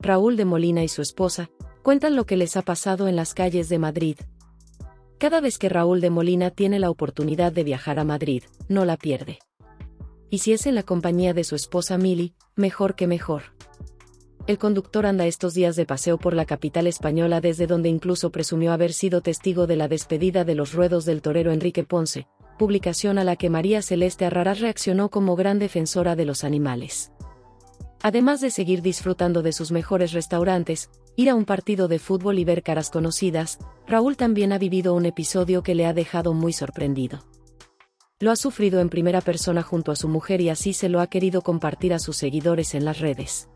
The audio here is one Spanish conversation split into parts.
Raúl de Molina y su esposa, cuentan lo que les ha pasado en las calles de Madrid. Cada vez que Raúl de Molina tiene la oportunidad de viajar a Madrid, no la pierde. Y si es en la compañía de su esposa Mili, mejor que mejor. El conductor anda estos días de paseo por la capital española desde donde incluso presumió haber sido testigo de la despedida de los ruedos del torero Enrique Ponce, publicación a la que María Celeste Arraraz reaccionó como gran defensora de los animales. Además de seguir disfrutando de sus mejores restaurantes, ir a un partido de fútbol y ver caras conocidas, Raúl también ha vivido un episodio que le ha dejado muy sorprendido. Lo ha sufrido en primera persona junto a su mujer y así se lo ha querido compartir a sus seguidores en las redes.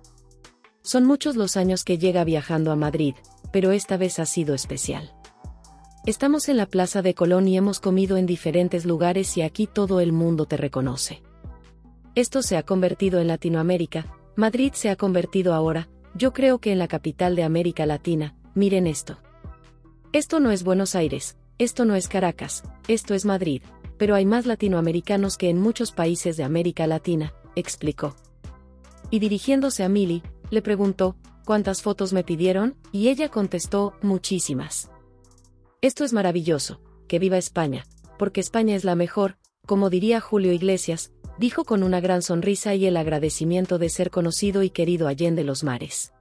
Son muchos los años que llega viajando a Madrid, pero esta vez ha sido especial. Estamos en la Plaza de Colón y hemos comido en diferentes lugares y aquí todo el mundo te reconoce. Esto se ha convertido en Latinoamérica, Madrid se ha convertido ahora, yo creo que en la capital de América Latina, miren esto. Esto no es Buenos Aires, esto no es Caracas, esto es Madrid, pero hay más latinoamericanos que en muchos países de América Latina, explicó. Y dirigiéndose a Mili, le preguntó, ¿cuántas fotos me pidieron? Y ella contestó, muchísimas. Esto es maravilloso, que viva España, porque España es la mejor, como diría Julio Iglesias, dijo con una gran sonrisa y el agradecimiento de ser conocido y querido allende los mares.